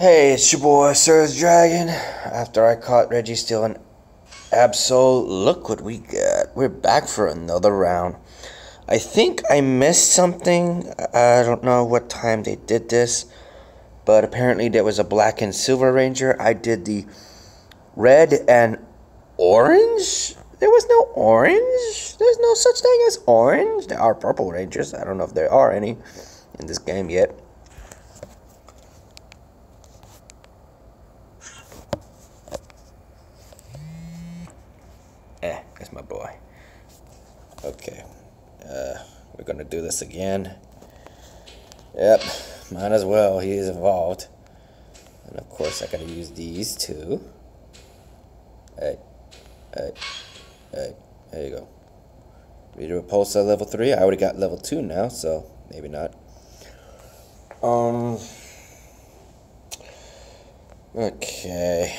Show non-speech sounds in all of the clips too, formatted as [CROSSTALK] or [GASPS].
Hey, it's your boy, SergDragon. After I caught Reggie stealing Absol, look what we got. We're back for another round. I think I missed something. I don't know what time they did this, but apparently there was a black and silver ranger. I did the red and orange. There was no orange. There's no such thing as orange. There are purple rangers. I don't know if there are any in this game yet. Eh, that's my boy. Okay. Uh, we're gonna do this again. Yep, might as well. He is involved. And of course, I gotta use these two. Hey, hey, hey, there you go. Rita Repulsa at level 3. I already got level 2 now, so maybe not. Um. Okay.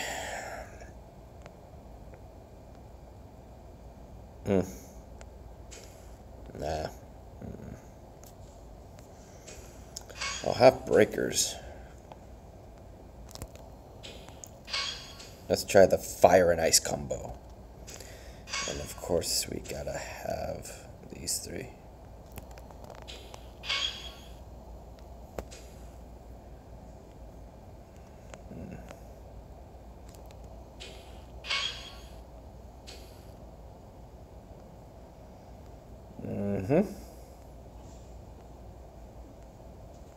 Hmm. Nah. Mm. I'll have breakers. Let's try the fire and ice combo. And of course, we gotta have these three. Mm-hmm.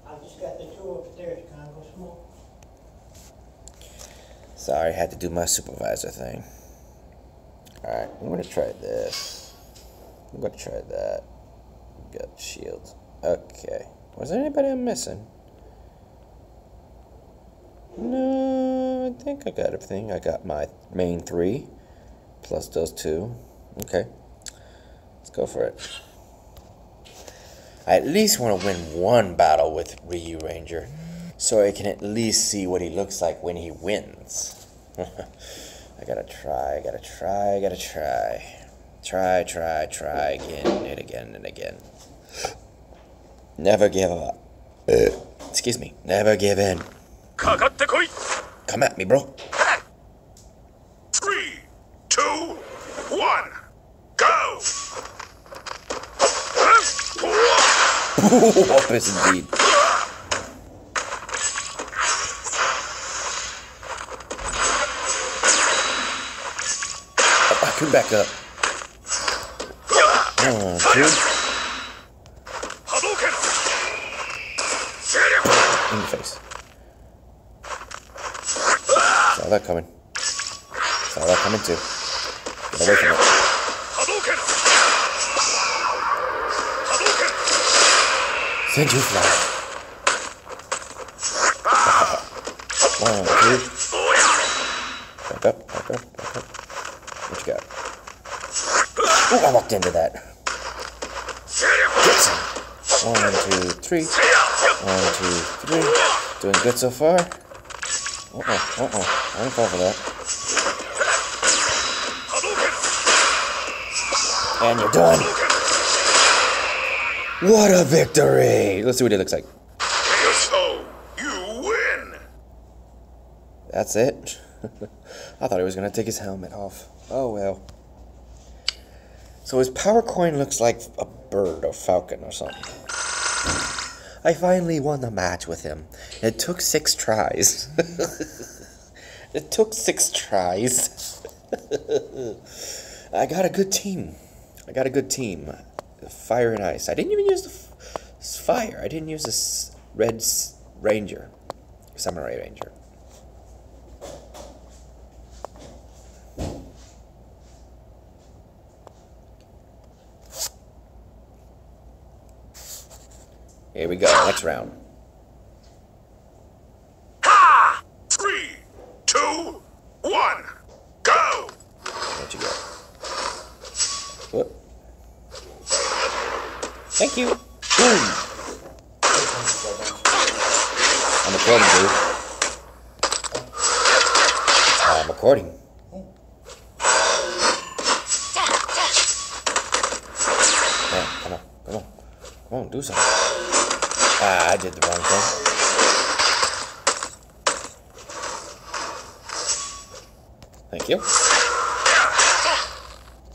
I just got the two upstairs. Can I go smoke? Sorry, I had to do my supervisor thing. Alright, I'm gonna try this. I'm gonna try that. Got shields. Okay. Was there anybody I'm missing? No, I think I got everything. I got my main three, plus those two. Okay. Let's go for it. I at least want to win one battle with Ryu Ranger, so I can at least see what he looks like when he wins. [LAUGHS] I gotta try, gotta try, gotta try. Try, try, try again and again and again. Never give up. [CLEARS THROAT] Excuse me. Never give in. Come at me, bro. Three, two, one, go! [LAUGHS] Whoop is indeed. Oh, can back up. Two, Hadouken! in the face. Saw that coming. Saw that coming too. Get away from it. Send you fly. One, two. Back up, back up, back up. What you got? Ooh, I walked into that. Get some. One, two, three. One, two, three. Doing good so far? Uh-oh, uh-oh. I ain't fall for that. And you're done. What a victory! Let's see what it looks like. So, you win! That's it? [LAUGHS] I thought he was gonna take his helmet off. Oh well. So his power coin looks like a bird or falcon or something. I finally won the match with him. It took six tries. [LAUGHS] it took six tries. [LAUGHS] I got a good team. I got a good team. Fire and ice. I didn't even use the fire. I didn't use the red ranger, samurai ranger. Here we go. Next round. Ha! Three, two, one, go! What you got? Whoop. Thank you. Boom. I'm recording, dude. I'm recording. Yeah, come on, come on, come on, do something. Ah, I did the wrong thing. Thank you.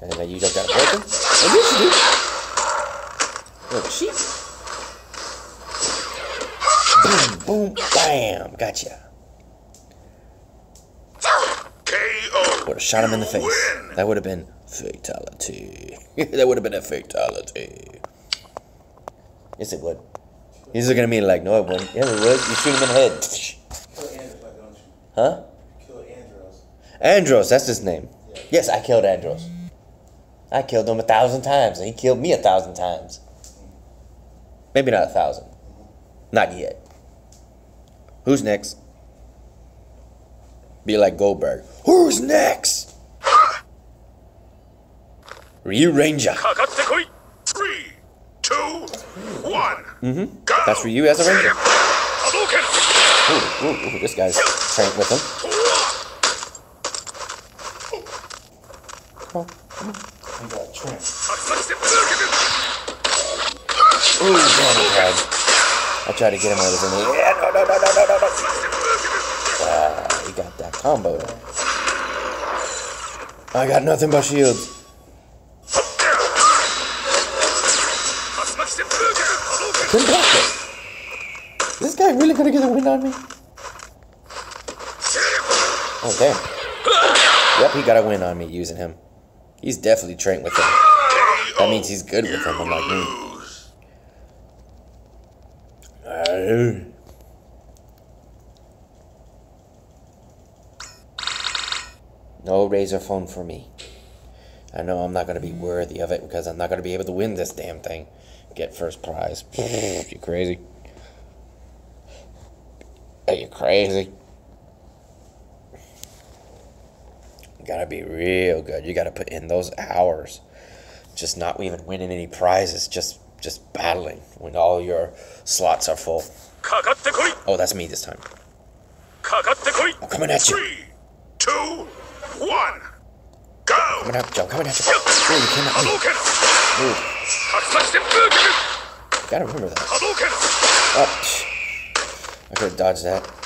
And then you just got a broken. Oh, yes, Little cheap. Boom, boom, bam. Gotcha. KO. Would have shot him in the face. Win. That would have been fatality. [LAUGHS] that would have been a fatality. Yes, it would. He's looking at me like, no, it wouldn't. Yeah, it would. You shoot him in the head. Kill Andros, don't you? Huh? Kill Andros. Andros, that's his name. Yes, I killed Andros. I killed him a thousand times, and he killed me a thousand times. Maybe not a thousand. Not yet. Who's next? Be like Goldberg. Who's next? Ryu Ranger. Three, two, one. Mm-hmm. Go. That's Ryu as a ranger. Ooh, ooh, ooh, this guy's trained with him. Come on, come on. I got trained. Ooh, man, he tried. I tried to get him away from me. Yeah, no, no, no, no, no, no, no. He got that combo. I got nothing but shields. Couldn't block it. This guy really gonna get a win on me? Oh damn. Yep, he got a win on me using him. He's definitely trained with him. That means he's good with him, unlike me. [CLEARS THROAT] No razor phone for me. I know I'm not gonna be worthy of it because I'm not gonna be able to win this damn thing. Get first prize. [LAUGHS] you crazy? Are you crazy? You gotta be real good. You gotta put in those hours. Just not even winning any prizes. Just just battling when all your slots are full. Oh, that's me this time. I'm coming at you. Three, two, one, go! I'm coming at you. I'm coming at you. Ooh, you came at me. Ooh. Gotta remember that. Oh, I could have dodged that.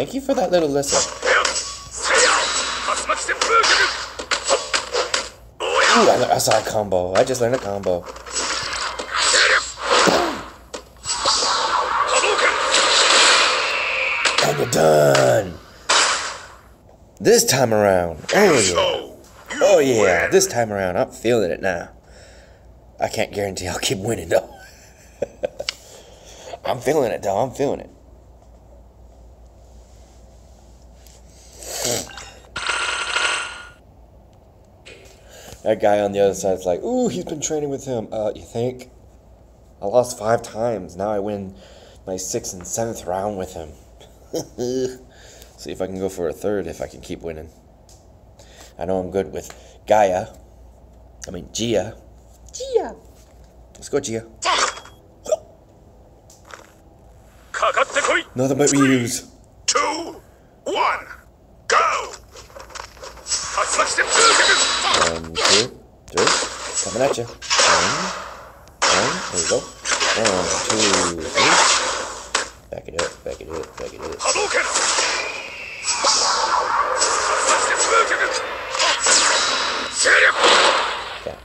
Thank you for that little lesson. Ooh, I, I saw a combo. I just learned a combo. And you're done. This time around. Oh, yeah. Oh, yeah. This time around. I'm feeling it now. I can't guarantee I'll keep winning, though. [LAUGHS] I'm feeling it, though. I'm feeling it. That guy on the other side's like, ooh, he's been training with him. Uh, you think? I lost five times. Now I win my sixth and seventh round with him. [LAUGHS] See if I can go for a third if I can keep winning. I know I'm good with Gaia. I mean, Gia. Gia. Let's go, Gia. Nothing but we use. Two, one, go! One, two, three. Coming at you. One, one. There we go. One, two, three. Back it up, back it up, back it up. Okay.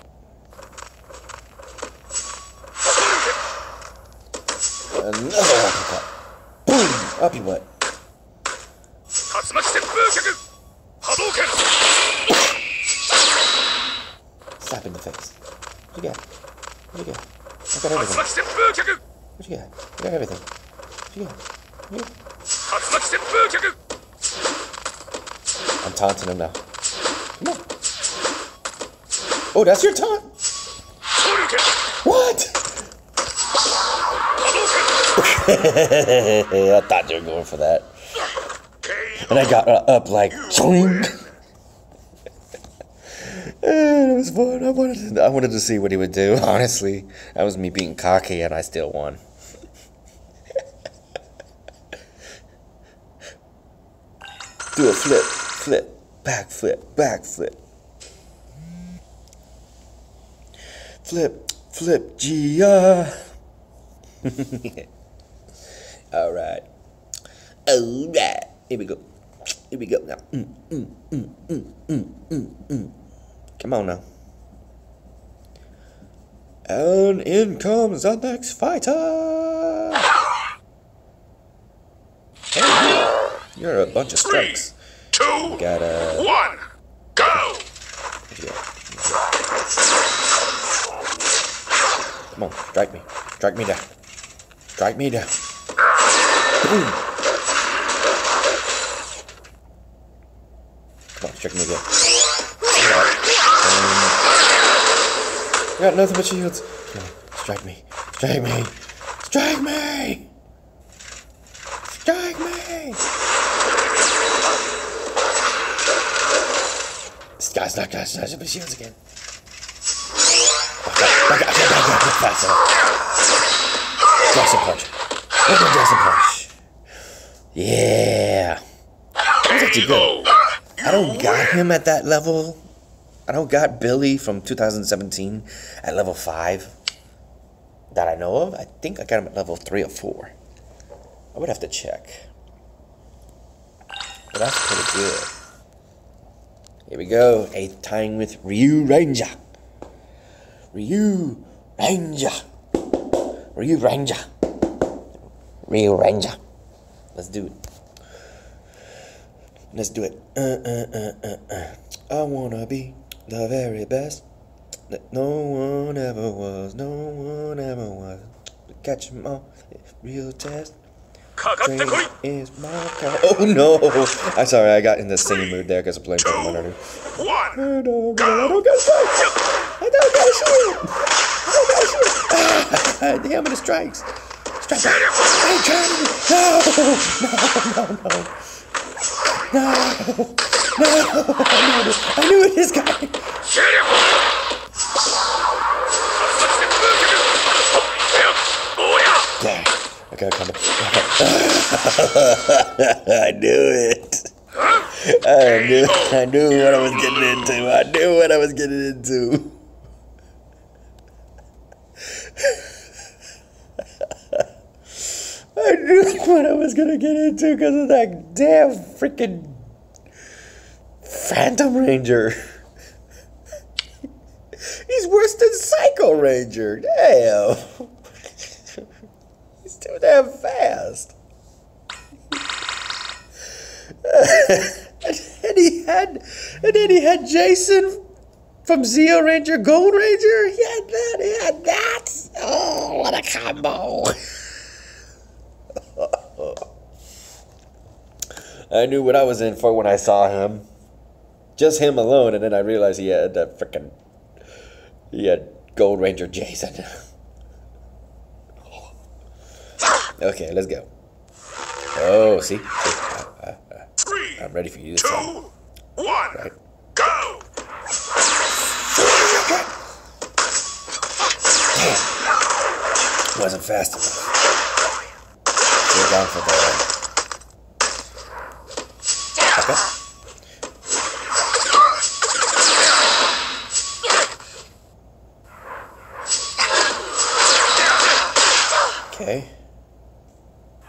Another uppercut. Boom! Up you went. Slap in the face. What you got? What you got? I got everything. What you got? I got everything. What you got? What you got? I'm taunting him now. Come on. Oh, that's your time? What? [LAUGHS] I thought you were going for that. And I got up like, swing. And it was fun. I wanted to, I wanted to see what he would do. [LAUGHS] Honestly, that was me being cocky, and I still won. [LAUGHS] do a flip, flip, back flip, back flip. Flip, flip, Gia. [LAUGHS] All right. All right. Here we go. Here we go now. Mm, mm, mm, mm, mm, mm, mm. Come on now. And in comes the next fighter. Hey, you're a bunch of Three, strikes. two, Got a. one, go! Come on, strike me. Strike me down. Strike me down. Boom. Come on, strike me again. I got nothing but shields. Come on, strike me. Strike me. Strike me! Strike me! This guy's not gonna snatch up his shields again. Back up, back up, back up, back up, faster. Jackson punch. Look Jackson punch. Yeah. That's actually good. I don't got him at that level. I don't got Billy from 2017 at level 5 that I know of. I think I got him at level 3 or 4. I would have to check. But that's pretty good. Here we go. Eighth time with Ryu Ranger. Ryu Ranger. Real Ranger. Real Ranger. Let's do it. Let's do it. Uh uh, uh, uh, uh, I wanna be the very best that no one ever was. No one ever was. Catch 'em all. Real test. Is my car. Oh no! I'm sorry, I got in the singing mood there because I'm playing Pokemon earlier. One! I don't get a I don't get a God damn it, strikes. Strike. Shut up. No, no, no, no. No, no, I knew it. I knew it, this guy. I gotta come I knew it. [LAUGHS] I knew, I knew oh. what I was getting into. I knew what I was getting into. I [LAUGHS] knew what I was gonna get into because of that damn freaking Phantom Ranger. [LAUGHS] He's worse than Psycho Ranger. Damn. [LAUGHS] He's too damn fast. and then he had, and then he had Jason from Zeo Ranger, Gold Ranger. He had that. He had that. Oh, what a combo! I knew what I was in for when I saw him. Just him alone, and then I realized he had that freaking. He had Gold Ranger Jason. [LAUGHS] okay, let's go. Oh, see? I, I, I, Three, I'm ready for you this two, time. one, Right. go! Wasn't fast enough. We're down for the. Okay.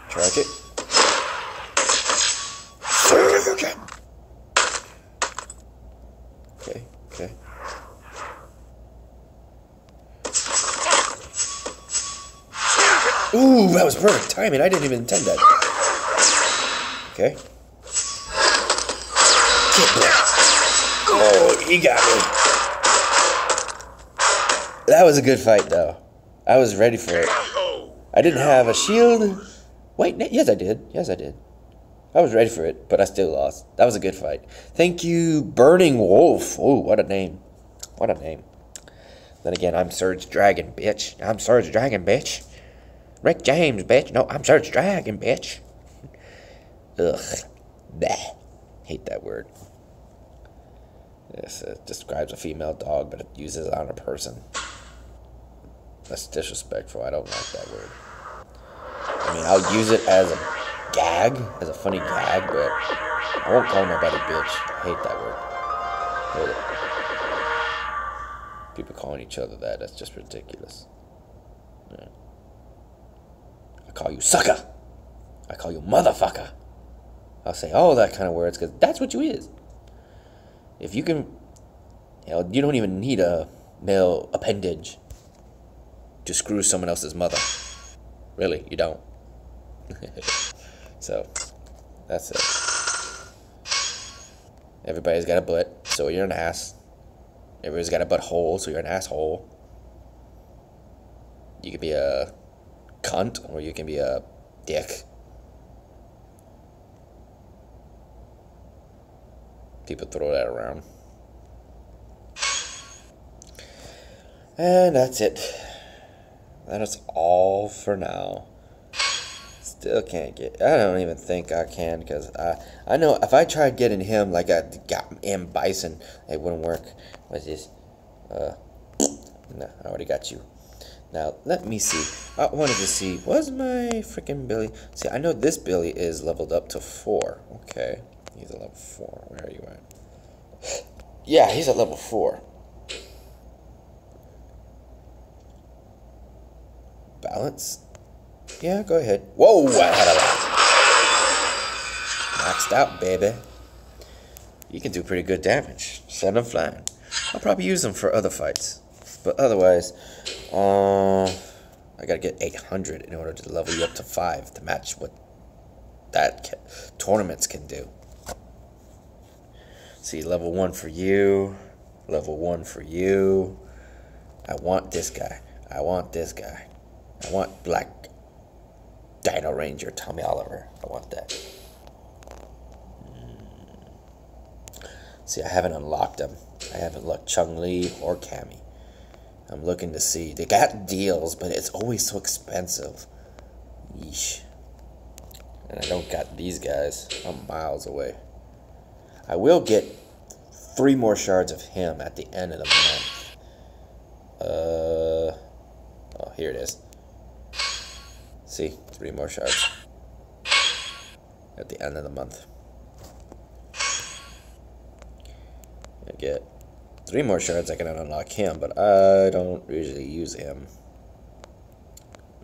Charge it. Okay, okay. Ooh, that was perfect timing. I didn't even intend that. Okay. Oh, he got me. That was a good fight, though. I was ready for it. I didn't have a shield. Wait, yes, I did. Yes, I did. I was ready for it, but I still lost. That was a good fight. Thank you, Burning Wolf. Oh, what a name. What a name. Then again, I'm SergDragon, bitch. I'm SergDragon, bitch. Rick James, bitch. No, I'm SergDragon, bitch. [LAUGHS] Ugh. Bah. Hate that word. Yes, it describes a female dog, but it uses it on a person. That's disrespectful. I don't like that word. I mean, I'll use it as a gag, as a funny gag, but I won't call nobody bitch. I hate that word. People calling each other that, that's just ridiculous. Yeah. I call you sucker. I call you motherfucker. I'll say all that kind of words because that's what you is. If you can, you know, you don't even need a male appendage to screw someone else's mother. Really, you don't. [LAUGHS] so, that's it. Everybody's got a butt, so you're an ass. Everybody's got a butthole, so you're an asshole. You could be a cunt, or you can be a dick. People throw that around. And that's it. That is all for now. Still can't get. I don't even think I can because I I know if I tried getting him like I got M Bison, it wouldn't work. What's this? Uh, no, I already got you. Now let me see. I wanted to see. Was my freaking Billy? See, I know this Billy is leveled up to four. Okay, he's a level four. Where are you at? [GASPS] Yeah, he's at level four. Balance? Yeah, go ahead. Whoa, I had a lot. Maxed out, baby. You can do pretty good damage. Send him flying. I'll probably use them for other fights. But otherwise, uh, I gotta get 800 in order to level you up to 5 to match what that ca- tournaments can do. See, level 1 for you, level 1 for you. I want this guy. I want this guy. I want Black Dino Ranger Tommy Oliver. I want that. See, I haven't unlocked them. I haven't looked Chun-Li or Cammy. I'm looking to see. They got deals, but it's always so expensive. Yeesh. And I don't got these guys. I'm miles away. I will get three more shards of him at the end of the month. Uh, oh, here it is. See, three more shards at the end of the month. I get three more shards. I can unlock him, but I don't usually use him.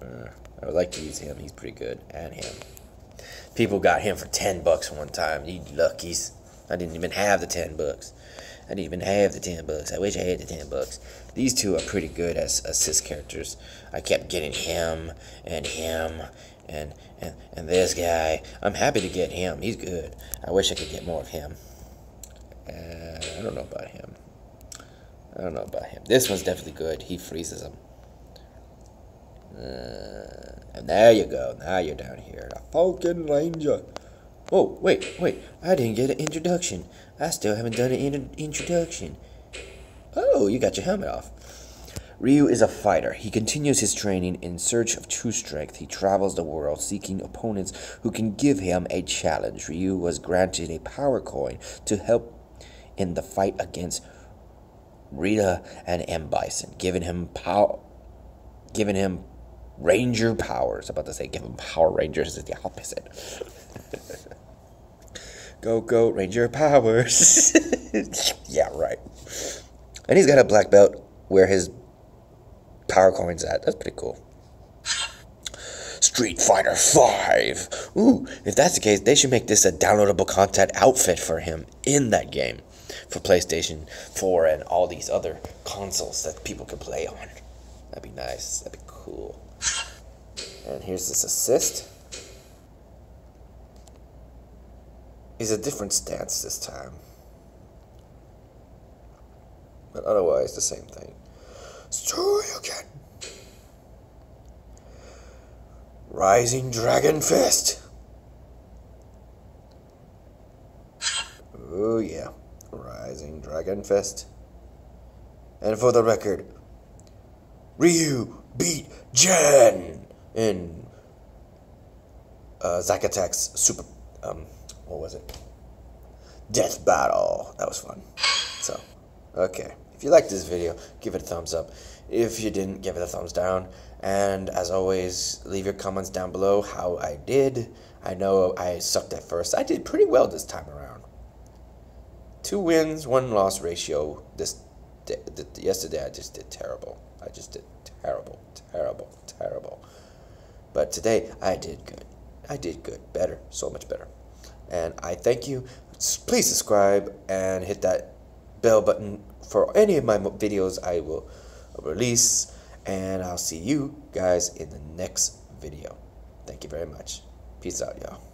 Uh, I would like to use him. He's pretty good, and him. People got him for ten bucks one time. You luckies. I didn't even have the ten bucks. I didn't even have the ten bucks. I wish I had the ten bucks. These two are pretty good as assist characters. I kept getting him and him and and and this guy. I'm happy to get him. He's good. I wish I could get more of him. Uh, I don't know about him. I don't know about him. This one's definitely good. He freezes them. Uh, and there you go. Now you're down here. The Falcon Ranger. Oh, wait, wait. I didn't get an introduction. I still haven't done an in- introduction. Oh, you got your helmet off. Ryu is a fighter. He continues his training in search of true strength. He travels the world seeking opponents who can give him a challenge. Ryu was granted a power coin to help in the fight against Rita and M Bison, giving him power giving him ranger powers. I'm about to say give him power rangers is the opposite. [LAUGHS] go go ranger powers. [LAUGHS] yeah, right. And he's got a black belt where his power coin's at. That's pretty cool. Street Fighter 5. Ooh, if that's the case, they should make this a downloadable content outfit for him in that game for PlayStation 4 and all these other consoles that people can play on. That'd be nice. That'd be cool. And here's this assist. He's a different stance this time. But otherwise, the same thing. Shoryuken! Rising Dragon Fist! Oh yeah, Rising Dragon Fist. And for the record, Ryu beat Jen in uh, Zack Attack's Super. Um, what was it? Death Battle. That was fun. So, okay. If you liked this video, give it a thumbs up. If you didn't, give it a thumbs down. And as always, leave your comments down below how I did. I know I sucked at first. I did pretty well this time around. Two wins, one loss ratio. This th- th- yesterday I just did terrible. I just did terrible, terrible, terrible. But today I did good. I did good, better, so much better. And I thank you. Please subscribe and hit that bell button for any of my videos I will release. And I'll see you guys in the next video. Thank you very much. Peace out, y'all.